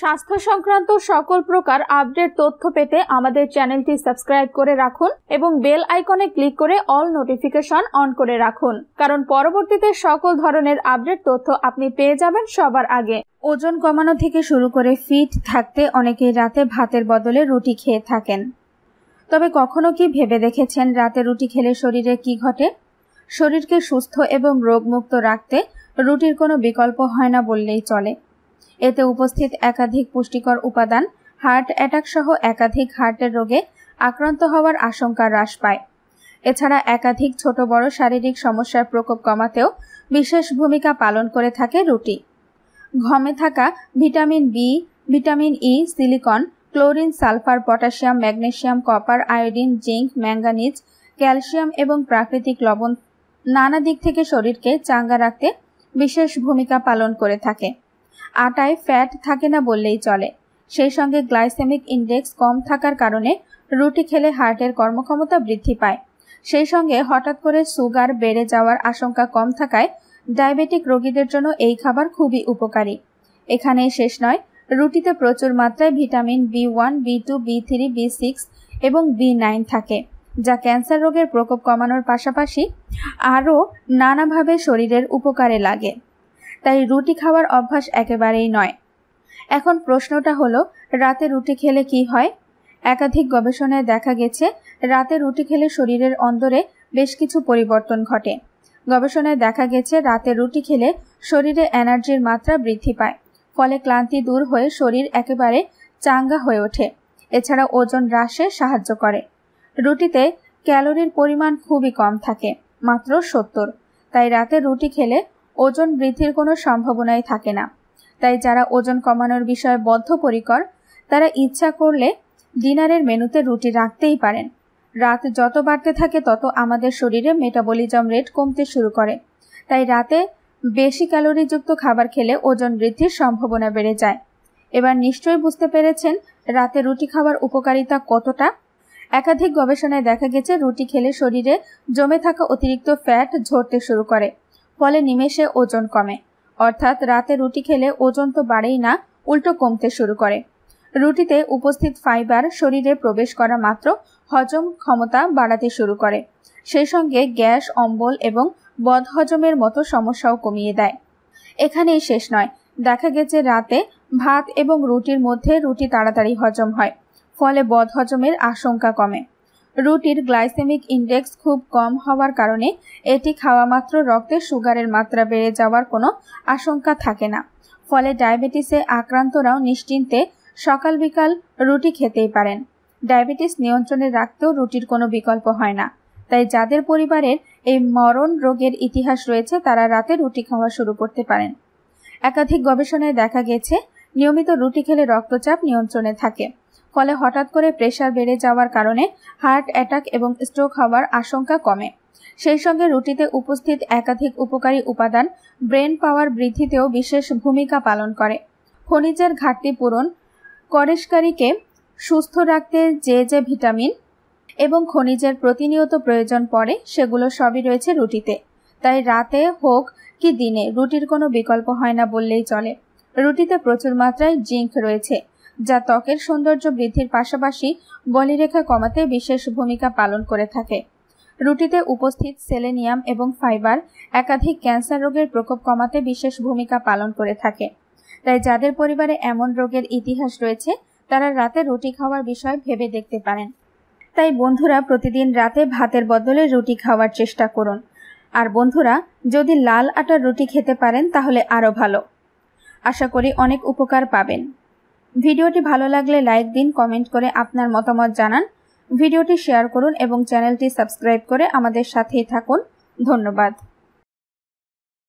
স্বাস্থ্য সংক্রান্ত সকল প্রকার আপডেট তথ্য পেতে আমাদের চ্যানেলটি সাবস্ক্রাইব করে রাখুন এবং বেল আইকনে ক্লিক করে অল নোটিফিকেশন অন করে রাখুন। কারণ পরবর্তীতে সকল ধরনের আপডেট তথ্য আপনি পেয়ে যাবেন সবার আগে। ওজন কমানো থেকে শুরু করে ফিট থাকতে অনেকেই রাতে ভাতের বদলে রুটি খেয়ে থাকেন। তবে কখনো কি ভেবে দেখেছেন রাতে রুটি খেলে শরীরে কি ঘটে? শরীরকে সুস্থ এবং রোগমুক্ত রাখতে রুটির কোনো বিকল্প হয় না বললেই চলে। এতে উপস্থিত একাধিক পুষ্টিকর উপাদান, হার্ট অ্যাটাক সহ একাধিক হার্টের রোগে আক্রান্ত হওয়ার আশঙ্কা হ্রাস পায়। এছাড়া একাধিক ছোট বড় শারীরিক সমস্যার প্রকোপ কমাতেও বিশেষ ভূমিকা পালন করে থাকে রুটি। ঘমে থাকা vitamin B, vitamin E, silicon, chlorine, sulphur, potassium, magnesium, copper, iodine, zinc, manganese, calcium এবং প্রাকৃতিক লবণ নানা দিক থেকে শরীরকে চাঙ্গা রাখতে বিশেষ ভূমিকা পালন করে থাকে। আটায় ফ্যাট থাকে না বললেই চলে। সেই সঙ্গে গ্লাইসেমিক ইন্ডেক্স কম থাকার কারণে রুটি খেলে হার্টের কর্মক্ষমতা বৃদ্ধি পায়। সেই সঙ্গে হঠাৎ করে সুগার বেড়ে যাওয়ার আশঙ্কা কম থাকায় ডায়াবেটিক রোগীদের জন্য এই খাবার খুবই উপকারী। এখানেই শেষ নয়, রুটিতে প্রচুর মাত্রায় vitamin B one, B two, B three, B six এবং বি নাইন থাকে, যা ক্যান্সার রোগের প্রকোপ কমানোর পাশাপাশি আরও নানাভাবে শরীরের উপকারে লাগে। তাই রুটি খাওয়ার অভ্যাস একেবারেই নয়। এখন প্রশ্নটা হলো, রাতে রুটি খেলে কি হয়? একাধিক গবেষণায় দেখা গেছে, রাতে রুটি খেলে শরীরের অন্দরে বেশ কিছু পরিবর্তন ঘটে। গবেষণায় দেখা গেছে, রাতে রুটি খেলে শরীরে এনার্জির মাত্রা বৃদ্ধি পায়, ফলে ক্লান্তি দূর হয়ে শরীর একেবারে চাঙ্গা হয়ে ওঠে। এছাড়া ওজন হ্রাসে সাহায্য করে। রুটিতে ক্যালোরির পরিমাণ খুবই কম থাকে, মাত্র সত্তর। তাই রাতে রুটি খেলে ওজন বৃদ্ধির কোনো সম্ভাবনাই থাকে না। তাই যারা ওজন কমানোর বিষয়ে বদ্ধপরিকর, তারা ইচ্ছা করলে ডিনারের মেনুতে রুটি রাখতেই পারেন। রাত যত বাড়তে থাকে তত আমাদের শরীরে মেটাবলিজম রেট কমতে শুরু করে। তাই রাতে বেশি ক্যালোরিযুক্ত খাবার খেলে ওজন বৃদ্ধির সম্ভাবনা বেড়ে যায়। এবার নিশ্চয়ই বুঝতে পেরেছেন রাতে রুটি খাওয়ার উপকারিতা কতটা। একাধিক গবেষণায় দেখা গেছে, রুটি খেলে শরীরে জমে থাকা অতিরিক্ত ফ্যাট ঝরতে শুরু করে। ফলে নিমেষে ওজন কমে। অর্থাৎ রাতে রুটি খেলে ওজন তো বাড়েই না, উল্টো কমতে শুরু করে। রুটিতে উপস্থিত ফাইবার শরীরে প্রবেশ করা মাত্র হজম ক্ষমতা বাড়াতে শুরু করে। সেই সঙ্গে গ্যাস, অম্বল এবং বদহজমের মতো সমস্যাও কমিয়ে দেয়। এখানেই শেষ নয়। দেখা গেছে রাতে ভাত এবং রুটির মধ্যে রুটি তাড়াতাড়ি হজম হয়, ফলে বদহজমের আশঙ্কা কমে। রুটির গ্লাইসেমিক ইন্ডেক্স খুব কম হওয়ার কারণে এটি খাওয়া মাত্র রক্তে সুগারের মাত্রা বেড়ে যাওয়ার কোনো আশঙ্কা থাকে না। ফলে ডায়াবেটিসে আক্রান্তরাও নিশ্চিন্তে সকাল বিকাল রুটি খেতেই পারেন। ডায়াবেটিস নিয়ন্ত্রণে রাখতেও রুটির কোনো বিকল্প হয় না। তাই যাদের পরিবারের এই মরণ রোগের ইতিহাস রয়েছে, তারা রাতে রুটি খাওয়া শুরু করতে পারেন। একাধিক গবেষণায় দেখা গেছে, নিয়মিত রুটি খেলে রক্তচাপ নিয়ন্ত্রণে থাকে। ফলে হঠাৎ করে প্রেশার বেড়ে যাওয়ার কারণে হার্ট অ্যাটাক এবং স্ট্রোক হওয়ার আশঙ্কা কমে। সেই সঙ্গে রুটিতে উপস্থিত একাধিক উপকারী উপাদান ব্রেন পাওয়ার বৃদ্ধিতেও বিশেষ ভূমিকা পালন করে। খনিজের ঘাটতি পূরণ, করেশকারীকে সুস্থ রাখতে যে যে ভিটামিন এবং খনিজের প্রতিনিয়ত প্রয়োজন পড়ে, সেগুলো সবই রয়েছে রুটিতে। তাই রাতে হোক কি দিনে, রুটির কোনো বিকল্প হয় না বললেই চলে। রুটিতে প্রচুর মাত্রায় জিঙ্ক রয়েছে। যা ত্বকের সৌন্দর্য বৃদ্ধির পাশাপাশি বলিরেখা কমাতে বিশেষ ভূমিকা পালন করে থাকে। রুটিতে উপস্থিত সেলেনিয়াম এবং ফাইবার একাধিক ক্যান্সার রোগের প্রকোপ কমাতে বিশেষ ভূমিকা পালন করে থাকে। তাই যাদের পরিবারে এমন রোগের ইতিহাস রয়েছে, তারা রাতে রুটি খাওয়ার বিষয় ভেবে দেখতে পারেন। তাই বন্ধুরা, প্রতিদিন রাতে ভাতের বদলে রুটি খাওয়ার চেষ্টা করুন। আর বন্ধুরা, যদি লাল আটার রুটি খেতে পারেন, তাহলে আরও ভালো। আশা করি অনেক উপকার পাবেন। ভিডিওটি ভালো লাগলে লাইক দিন, কমেন্ট করে আপনার মতামত জানান। ভিডিওটি শেয়ার করুন এবং চ্যানেলটি সাবস্ক্রাইব করে আমাদের সাথেই থাকুন। ধন্যবাদ।